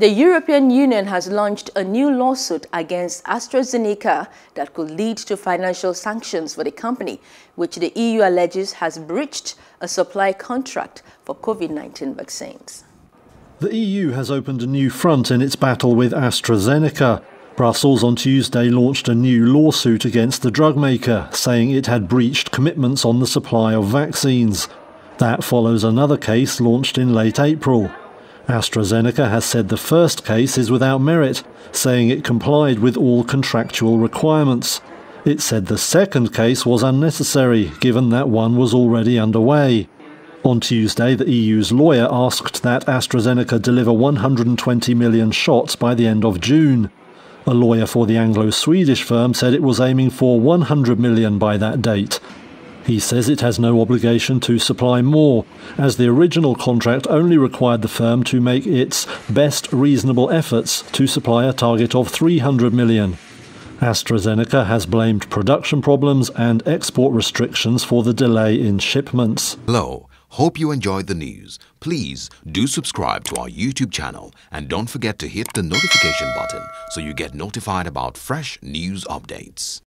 The European Union has launched a new lawsuit against AstraZeneca that could lead to financial sanctions for the company, which the EU alleges has breached a supply contract for COVID-19 vaccines. The EU has opened a new front in its battle with AstraZeneca. Brussels on Tuesday launched a new lawsuit against the drug maker, saying it had breached commitments on the supply of vaccines. That follows another case launched in late April. AstraZeneca has said the first case is without merit, saying it complied with all contractual requirements. It said the second case was unnecessary, given that one was already underway. On Tuesday, the EU's lawyer asked that AstraZeneca deliver 120 million shots by the end of June. A lawyer for the Anglo Swedish firm said it was aiming for 100 million by that date. He says it has no obligation to supply more, as the original contract only required the firm to make its best reasonable efforts to supply a target of 300 million. AstraZeneca has blamed production problems and export restrictions for the delay in shipments. Hello, hope you enjoyed the news. Please do subscribe to our YouTube channel and don't forget to hit the notification button so you get notified about fresh news updates.